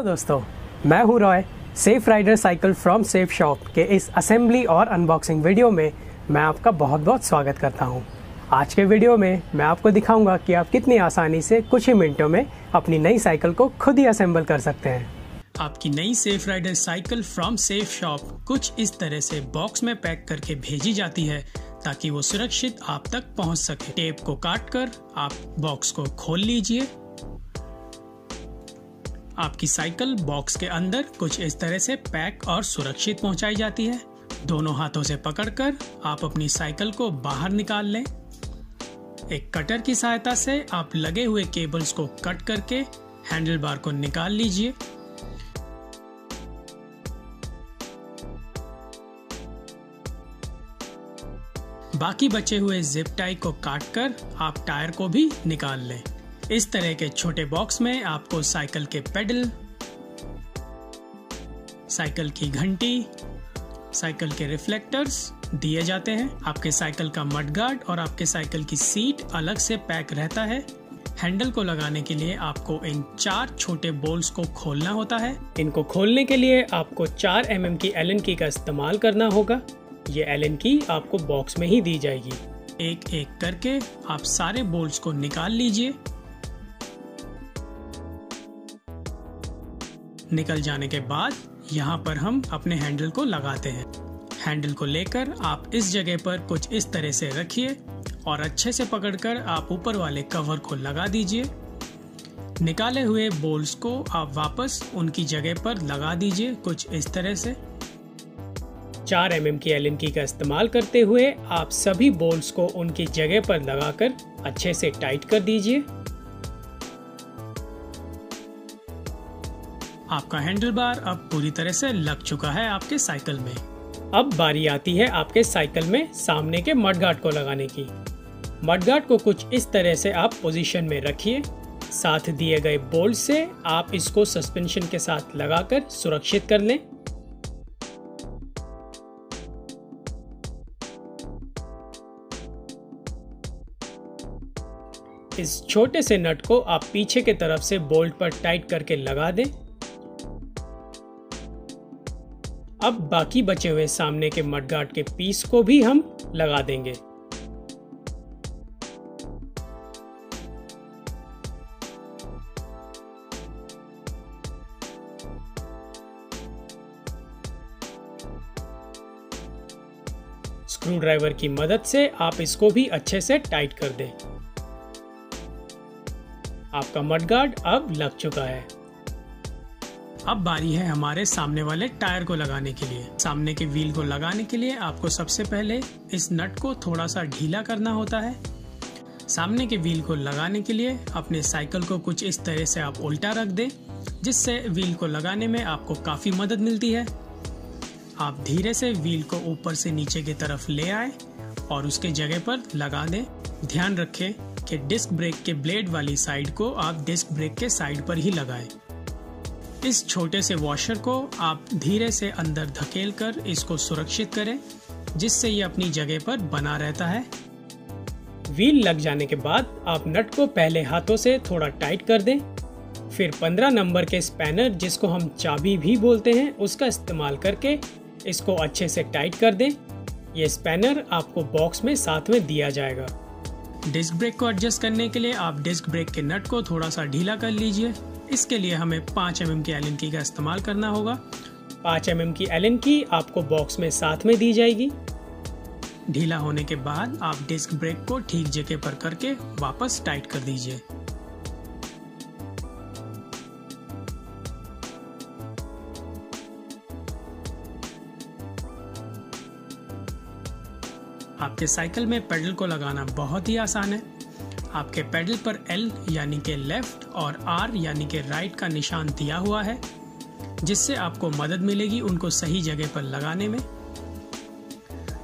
Hello दोस्तों, मैं हूँ Roy Safe Rider cycle from Safe Shop के इस असेंबली और अनबॉक्सिंग वीडियो में मैं आपका बहुत बहुत स्वागत करता हूँ। आज के वीडियो में मैं आपको दिखाऊँगा कि आप कितनी आसानी से कुछ ही मिनटों में अपनी नई साइकिल को खुद ही असेंबल कर सकते हैं। आपकी नई Safe Rider cycle from Safe Shop कुछ इस तरह से बॉक्स में पैक करके भेजी जाती है ताकि वो सुरक्षित आप तक पहुँच सके। टेप को काट कर आप बॉक्स को खोल लीजिए। आपकी साइकिल बॉक्स के अंदर कुछ इस तरह से पैक और सुरक्षित पहुंचाई जाती है। दोनों हाथों से पकड़कर आप अपनी साइकिल को बाहर निकाल लें। एक कटर की सहायता से आप लगे हुए केबल्स को कट करके हैंडल बार को निकाल लीजिए। बाकी बचे हुए जिप टाई को काटकर आप टायर को भी निकाल लें। इस तरह के छोटे बॉक्स में आपको साइकिल के पेडल साइकिल की घंटी साइकिल के रिफ्लेक्टर्स दिए जाते हैं। आपके साइकिल का मडगार्ड और आपके साइकिल की सीट अलग से पैक रहता है। हैंडल को लगाने के लिए आपको इन चार छोटे बोल्स को खोलना होता है। इनको खोलने के लिए आपको चार एम mm की एलन की का इस्तेमाल करना होगा। ये एलन की आपको बॉक्स में ही दी जाएगी। एक एक करके आप सारे बोल्ट्स को निकाल लीजिए। निकल जाने के बाद यहाँ पर हम अपने हैंडल को लगाते हैं। हैंडल को लेकर आप इस जगह पर कुछ इस तरह से रखिए और अच्छे से पकड़कर आप ऊपर वाले कवर को लगा दीजिए। निकाले हुए बोल्स को आप वापस उनकी जगह पर लगा दीजिए कुछ इस तरह से। चार एम की एल की का इस्तेमाल करते हुए आप सभी बोल्स को उनकी जगह पर लगाकर अच्छे से टाइट कर दीजिए। आपका हैंडल बार अब पूरी तरह से लग चुका है आपके साइकिल में। अब बारी आती है आपके साइकिल में सामने के मडगार्ड को लगाने की। मडगार्ड को कुछ इस तरह से आप पोजीशन में रखिए। साथ दिए गए बोल्ट से आप इसको सस्पेंशन के साथ लगाकर सुरक्षित कर लें। इस छोटे से नट को आप पीछे के तरफ़ से बोल्ट पर टाइट करके लगा दें। अब बाकी बचे हुए सामने के मडगार्ड के पीस को भी हम लगा देंगे। स्क्रू ड्राइवर की मदद से आप इसको भी अच्छे से टाइट कर दें। आपका मडगार्ड अब लग चुका है। अब बारी है हमारे सामने वाले टायर को लगाने के लिए। सामने के व्हील को लगाने के लिए आपको सबसे पहले इस नट को थोड़ा सा ढीला करना होता है। सामने के व्हील को लगाने के लिए अपने साइकिल को कुछ इस तरह से आप उल्टा रख दें, जिससे व्हील को लगाने में आपको काफ़ी मदद मिलती है। आप धीरे से व्हील को ऊपर से नीचे की तरफ़ ले आए और उसके जगह पर लगा दें। ध्यान रखें कि डिस्क ब्रेक के ब्लेड वाली साइड को आप डिस्क ब्रेक के साइड पर ही लगाएँ। इस छोटे से वॉशर को आप धीरे से अंदर धकेल कर इसको सुरक्षित करें, जिससे ये अपनी जगह पर बना रहता है। व्हील लग जाने के बाद आप नट को पहले हाथों से थोड़ा टाइट कर दें। फिर 15 नंबर के स्पैनर जिसको हम चाबी भी बोलते हैं, उसका इस्तेमाल करके इसको अच्छे से टाइट कर दें। ये स्पैनर आपको बॉक्स में साथ में दिया जाएगा। डिस्क ब्रेक को एडजस्ट करने के लिए आप डिस्क ब्रेक के नट को थोड़ा सा ढीला कर लीजिए। इसके लिए हमें पाँच एम की एलन की का इस्तेमाल करना होगा। पाँच एम की एलन की आपको बॉक्स में साथ में दी जाएगी। ढीला होने के बाद आप डिस्क ब्रेक को ठीक जगह पर करके वापस टाइट कर दीजिए। आपके साइकिल में पेडल को लगाना बहुत ही आसान है। आपके पेडल पर एल यानी के लेफ़्ट और आर यानी के राइट का निशान दिया हुआ है, जिससे आपको मदद मिलेगी उनको सही जगह पर लगाने में।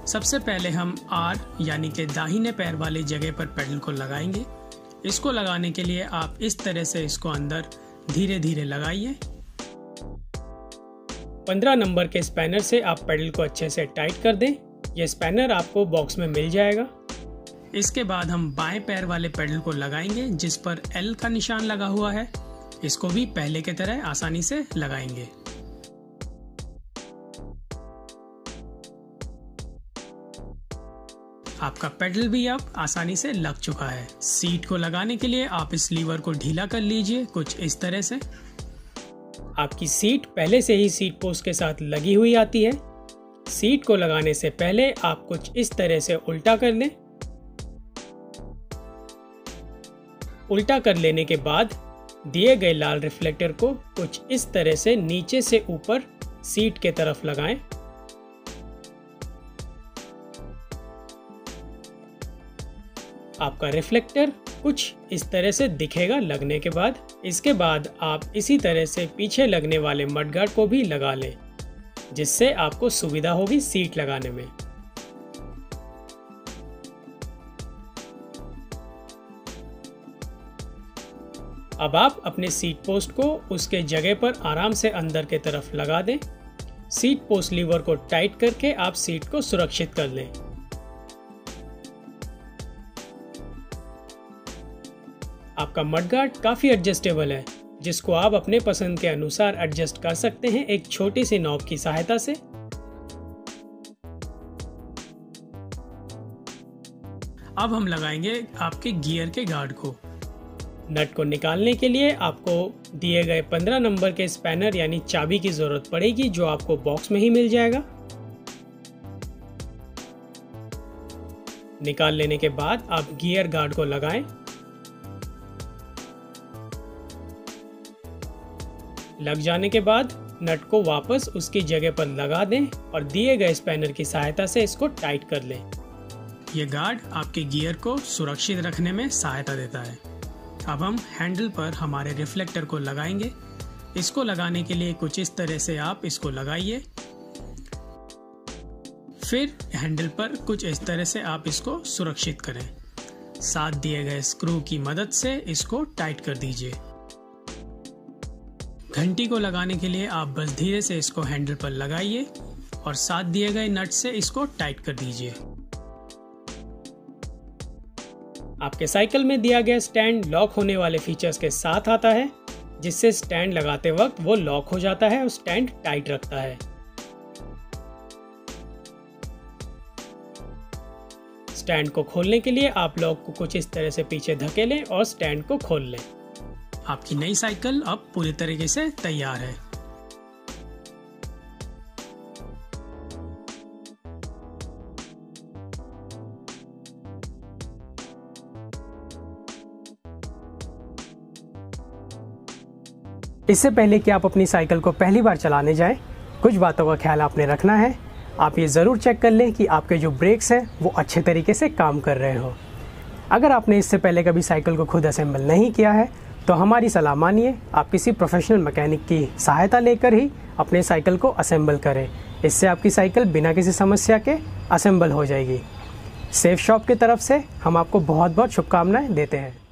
सबसे पहले हम आर यानी के दाहिने पैर वाले जगह पर पेडल को लगाएँगे। इसको लगाने के लिए आप इस तरह से इसको अंदर धीरे धीरे लगाइए। पंद्रह नंबर के स्पैनर से आप पेडल को अच्छे से टाइट कर दें। यह स्पैनर आपको बॉक्स में मिल जाएगा। इसके बाद हम बाएँ पैर वाले पेडल को लगाएँगे जिस पर एल का निशान लगा हुआ है। इसको भी पहले के तरह आसानी से लगाएँगे। आपका पेडल भी अब आसानी से लग चुका है। सीट को लगाने के लिए आप इस लीवर को ढीला कर लीजिए कुछ इस तरह से। आपकी सीट पहले से ही सीट पोस्ट के साथ लगी हुई आती है। सीट को लगाने से पहले आप कुछ इस तरह से उल्टा कर लें। उल्टा कर लेने के बाद दिए गए लाल रिफ्लेक्टर को कुछ इस तरह से नीचे से ऊपर सीट के तरफ़ लगाएँ। आपका रिफ्लेक्टर कुछ इस तरह से दिखेगा लगने के बाद। इसके बाद आप इसी तरह से पीछे लगने वाले मडगार्ड को भी लगा लें। जिससे आपको सुविधा होगी सीट लगाने में। अब आप अपने सीट पोस्ट को उसके जगह पर आराम से अंदर के तरफ़ लगा दें। सीट पोस्ट लीवर को टाइट करके आप सीट को सुरक्षित कर लें। आपका मडगार्ड काफ़ी एडजस्टेबल है। जिसको आप अपने पसंद के अनुसार एडजस्ट कर सकते हैं एक छोटी सी नॉब की सहायता से। अब हम लगाएँगे आपके गियर के गार्ड को। नट को निकालने के लिए आपको दिए गए 15 नंबर के स्पैनर यानी चाबी की ज़रूरत पड़ेगी, जो आपको बॉक्स में ही मिल जाएगा। निकाल लेने के बाद आप गियर गार्ड को लगाएँ। लग जाने के बाद नट को वापस उसकी जगह पर लगा दें और दिए गए स्पैनर की सहायता से इसको टाइट कर लें। ये गार्ड आपके गियर को सुरक्षित रखने में सहायता देता है। अब हम हैंडल पर हमारे रिफ्लेक्टर को लगाएँगे। इसको लगाने के लिए कुछ इस तरह से आप इसको लगाइए। फिर हैंडल पर कुछ इस तरह से आप इसको सुरक्षित करें। साथ दिए गए स्क्रू की मदद से इसको टाइट कर दीजिए। घंटी को लगाने के लिए आप बस धीरे से इसको हैंडल पर लगाइए और साथ दिए गए नट से इसको टाइट कर दीजिए। आपके साइकिल में दिया गया स्टैंड लॉक होने वाले फीचर्स के साथ आता है, जिससे स्टैंड लगाते वक्त वो लॉक हो जाता है और स्टैंड टाइट रखता है। स्टैंड को खोलने के लिए आप लॉक को कुछ इस तरह से पीछे धकेलें और स्टैंड को खोल लें। आपकी नई साइकिल अब पूरी तरीके से तैयार है। इससे पहले कि आप अपनी साइकिल को पहली बार चलाने जाएँ, कुछ बातों का ख्याल आपने रखना है। आप ये ज़रूर चेक कर लें कि आपके जो ब्रेक्स हैं वो अच्छे तरीके से काम कर रहे हो। अगर आपने इससे पहले कभी साइकिल को खुद असेंबल नहीं किया है तो हमारी सलाह मानिए, आप किसी प्रोफेशनल मैकेनिक की सहायता लेकर ही अपने साइकिल को असेंबल करें। इससे आपकी साइकिल बिना किसी समस्या के असेंबल हो जाएगी। सेफ़ शॉप की तरफ़ से हम आपको बहुत बहुत शुभकामनाएँ देते हैं।